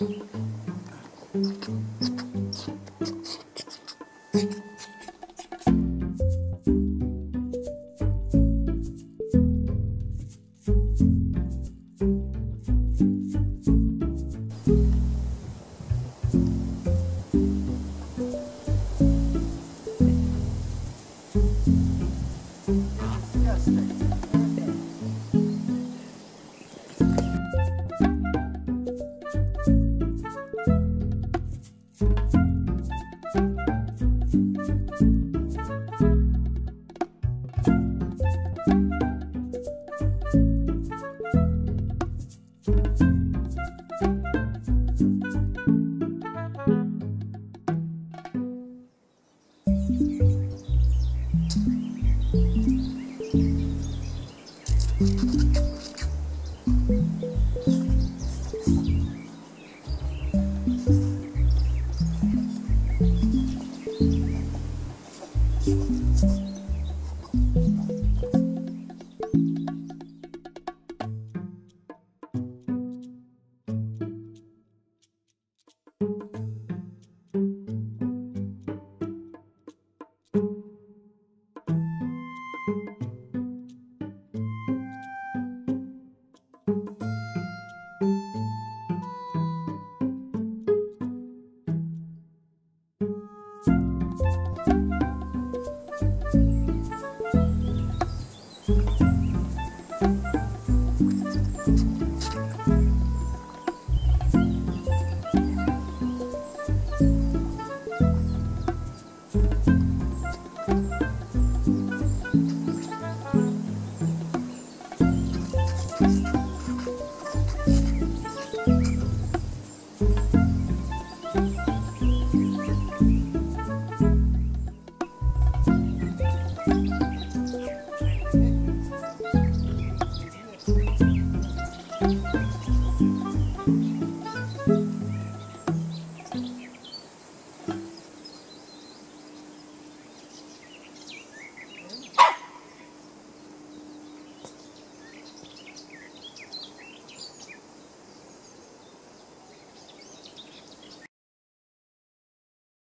Yes,